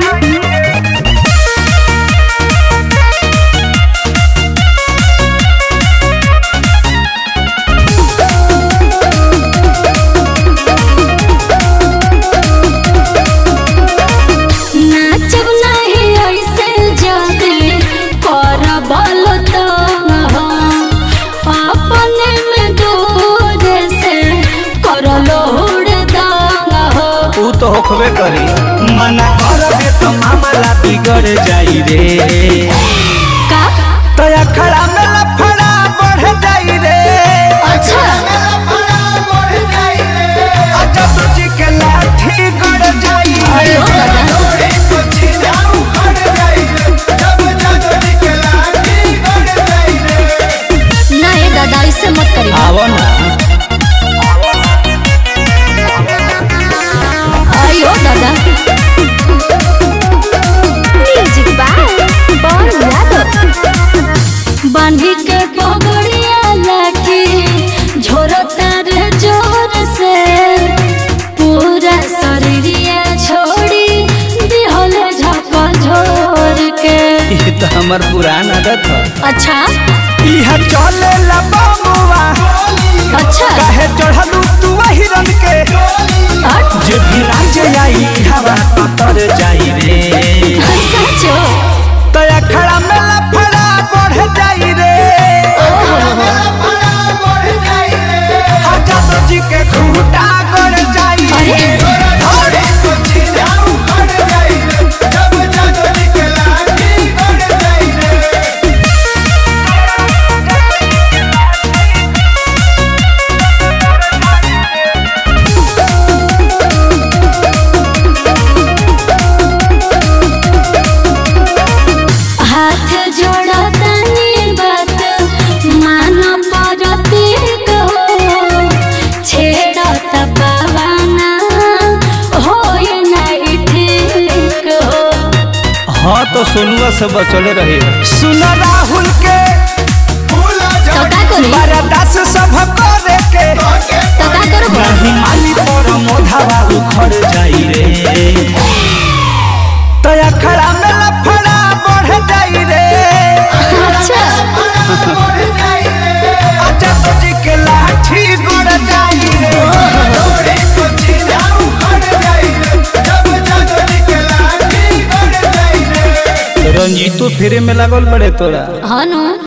Right तू तो होखबे करी। मना कर तो मामला बिगड़ जाई रे। तो हमर पुरान आदत है अच्छा। इहा चले लबा मुवा अच्छा। कहे काहे चढ़लू तू हिरन के? जे भी राज आई हवा उतर जाई सोनुआ सब चले रहे सुना राहुल के तो बारा दास सब फ्री में लागल बड़े तोरा। हाँ